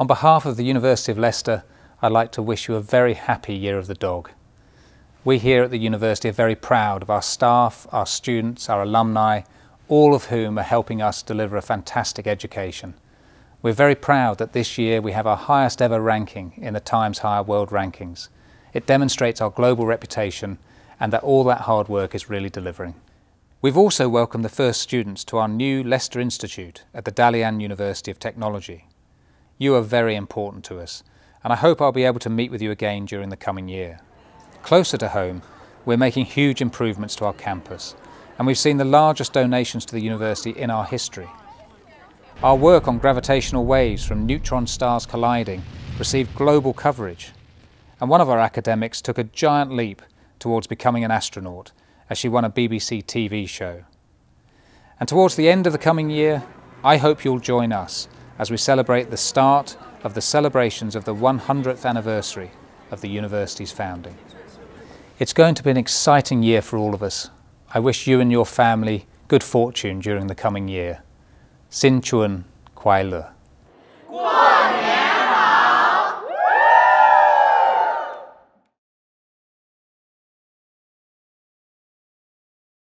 On behalf of the University of Leicester, I'd like to wish you a very happy Year of the Dog. We here at the University are very proud of our staff, our students, our alumni, all of whom are helping us deliver a fantastic education. We're very proud that this year we have our highest ever ranking in the Times Higher World Rankings. It demonstrates our global reputation and that all that hard work is really delivering. We've also welcomed the first students to our new Leicester Institute at the Dalian University of Technology. You are very important to us, and I hope I'll be able to meet with you again during the coming year. Closer to home, we're making huge improvements to our campus, and we've seen the largest donations to the university in our history. Our work on gravitational waves from neutron stars colliding received global coverage, and one of our academics took a giant leap towards becoming an astronaut as she won a BBC TV show. And towards the end of the coming year, I hope you'll join us as we celebrate the start of the celebrations of the 100th anniversary of the university's founding. It's going to be an exciting year for all of us. I wish you and your family good fortune during the coming year. Sin Chuan Kwai Le.